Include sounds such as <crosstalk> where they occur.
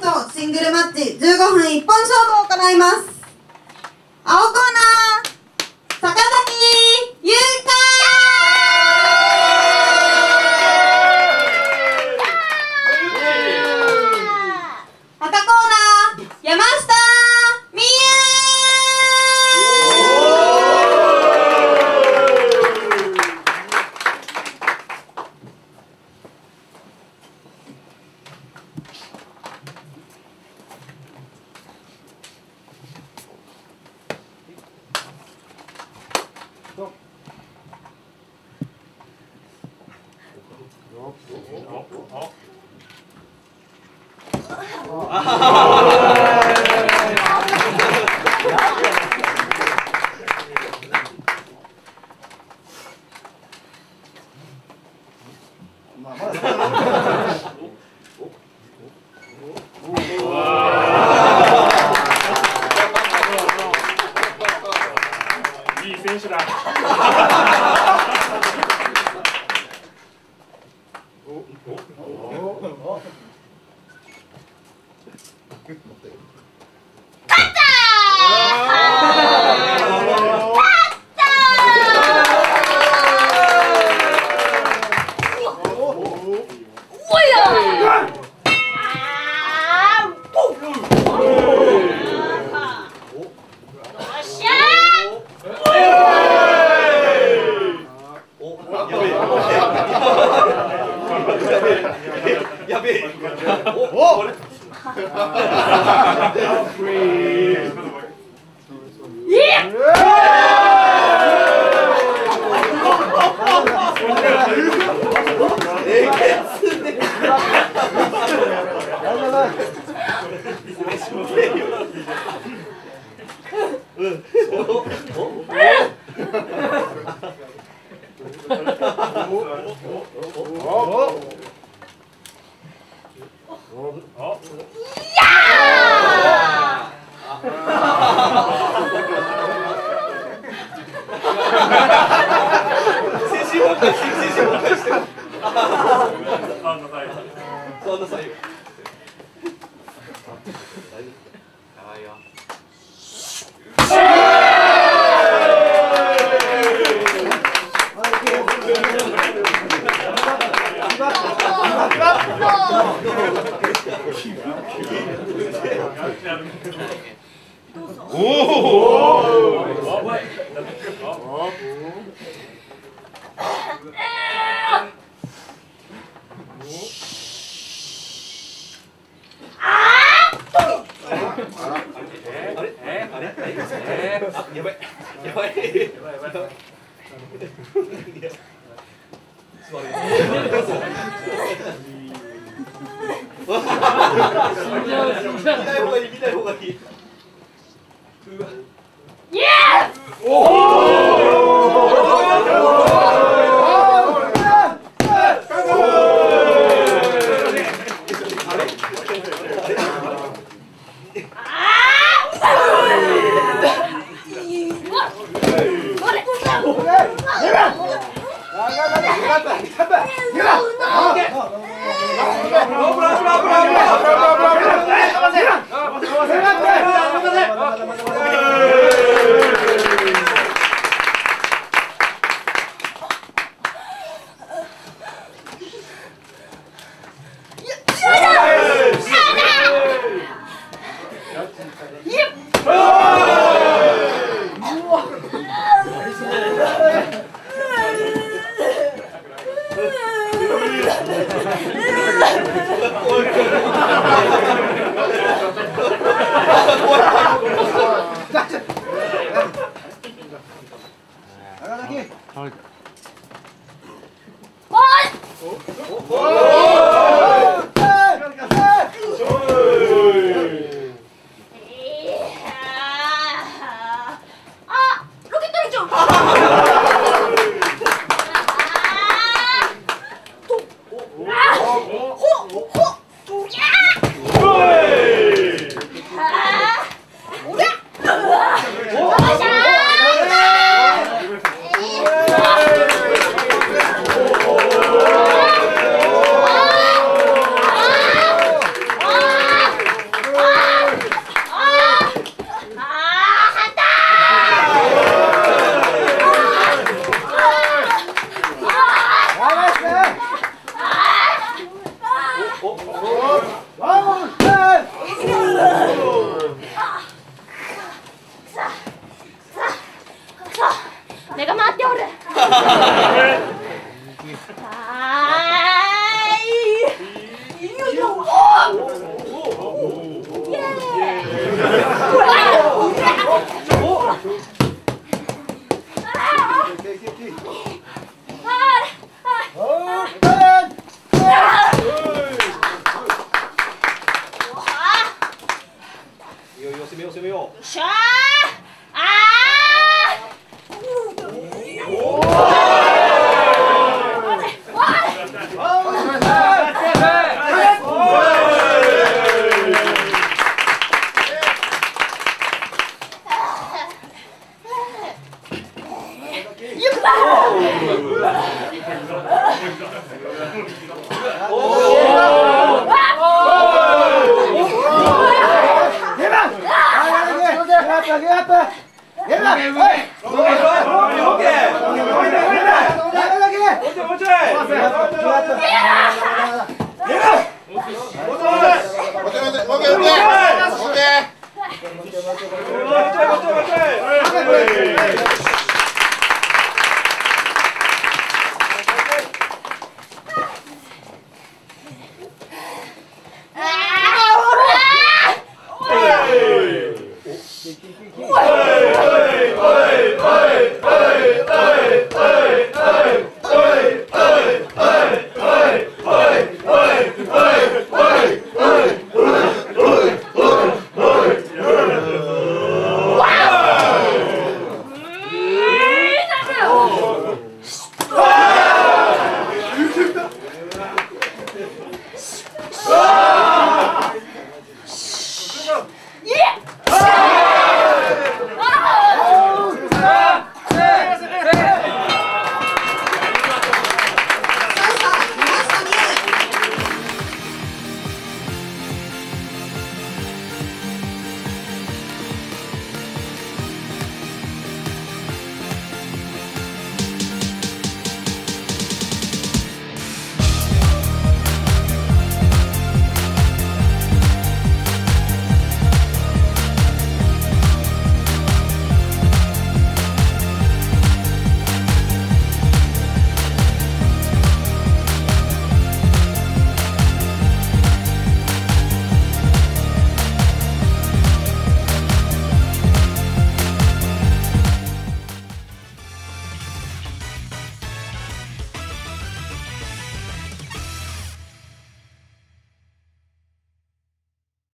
人シングルマッチ15分一本勝負を行います。青コーナー。啊哈哈哈哈哈持って。Yeah! <laughs> <laughs> <laughs> 精神崩壊してる、精神崩壊してる。あんな最後。そんな最後。やばいよ。あれ？あれ？あれ？あやばいやばいやばい座れ？見ない方がいい見ない方がいい目 Thôi. Ôi! Ôi! 아,